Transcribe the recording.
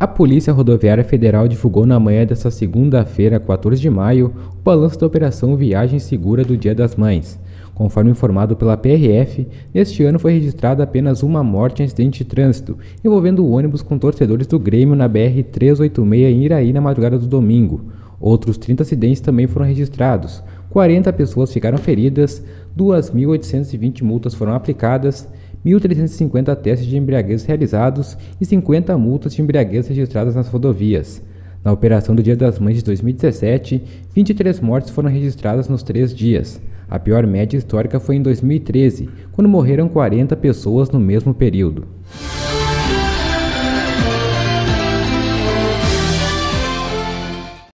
A Polícia Rodoviária Federal divulgou na manhã desta segunda-feira, 14 de maio, o balanço da Operação Viagem Segura do Dia das Mães. Conforme informado pela PRF, neste ano foi registrada apenas uma morte em acidente de trânsito, envolvendo o ônibus com torcedores do Grêmio na BR-386 em Iraí na madrugada do domingo. Outros 30 acidentes também foram registrados, 40 pessoas ficaram feridas, 2.820 multas foram aplicadas 1.350 testes de embriaguez realizados e 50 multas de embriaguez registradas nas rodovias. Na operação do Dia das Mães de 2017, 23 mortes foram registradas nos três dias. A pior média histórica foi em 2013, quando morreram 40 pessoas no mesmo período.